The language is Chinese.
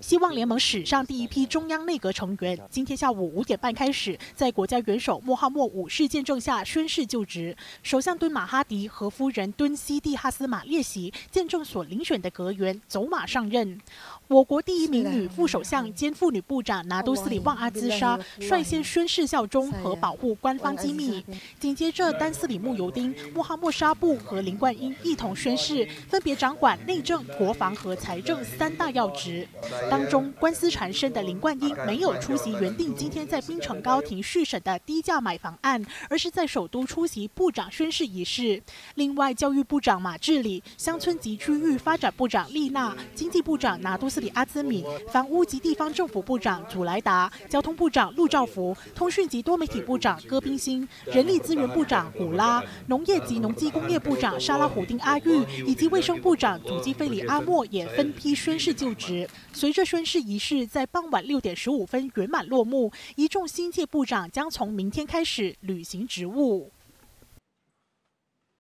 希望联盟史上第一批中央内阁成员，今天下午五点半开始，在国家元首穆罕默五世见证下宣誓就职。首相敦马哈迪和夫人敦西蒂哈斯马列席见证所遴选的阁员走马上任。我国第一名女副首相兼妇女部长拿督斯里旺阿兹莎率先宣誓效忠和保护官方机密。紧接着，丹斯里穆尤丁、穆罕默沙布和林冠英一同宣誓，分别掌管内政、国防和财政三大要职。当中官司缠身的林冠英没有出席原定今天在槟城高庭续审的低价买房案，而是在首都出席部长宣誓仪式。另外，教育部长马志礼、乡村及区域发展部长丽娜、经济部长拿督斯里阿兹米、房屋及地方政府部长祖莱达、交通部长陆兆福、通讯及多媒体部长戈宾兴、人力资源部长古拉、农业及农机工业部长沙拉胡丁阿玉以及卫生部长祖基菲里阿莫也分批宣誓就职。随着宣誓仪式在傍晚六点十五分圆满落幕，一众新界部长将从明天开始履行职务。